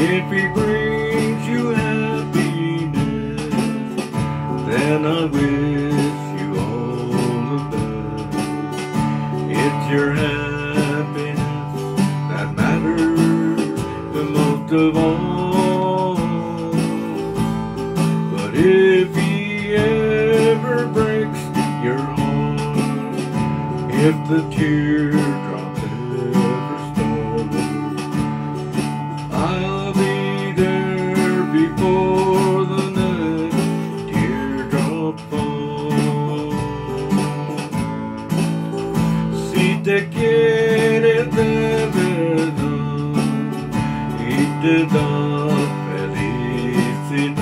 If he brings you happiness, then I wish you all the best. It's your happiness that matters the most of all. But if he ever breaks your heart, if the teardrop te quieres de verdad y te da felicidad,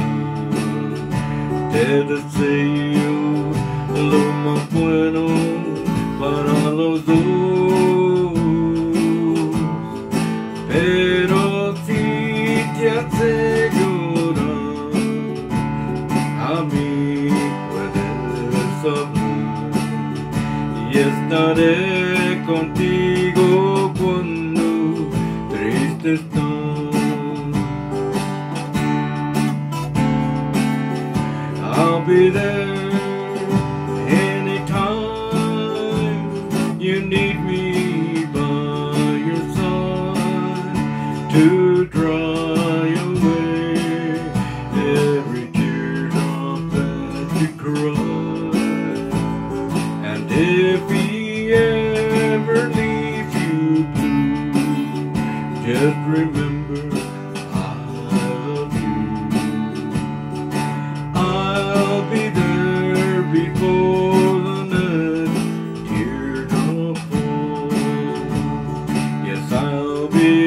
te deseo lo más bueno para los dos. Pero si te aseguro, a mí puedes hablar estaré contigo cuando triste. I'll be there anytime you need me by your side. To Just remember. I love you. I'll be there before the night. Teardrop fall. Yes, I'll be